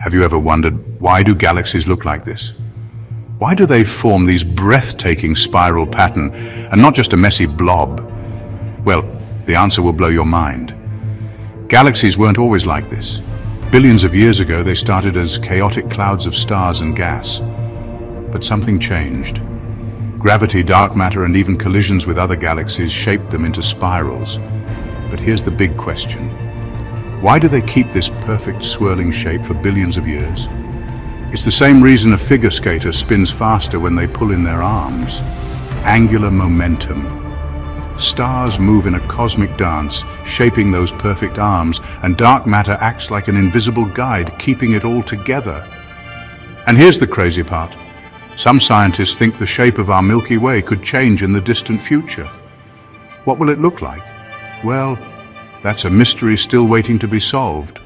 Have you ever wondered, why do galaxies look like this? Why do they form these breathtaking spiral pattern and not just a messy blob? Well, the answer will blow your mind. Galaxies weren't always like this. Billions of years ago, they started as chaotic clouds of stars and gas. But something changed. Gravity, dark matter, and even collisions with other galaxies shaped them into spirals. But here's the big question. Why do they keep this perfect swirling shape for billions of years? It's the same reason a figure skater spins faster when they pull in their arms. Angular momentum. Stars move in a cosmic dance, shaping those perfect arms, and dark matter acts like an invisible guide, keeping it all together. And here's the crazy part. Some scientists think the shape of our Milky Way could change in the distant future. What will it look like? Well, that's a mystery still waiting to be solved.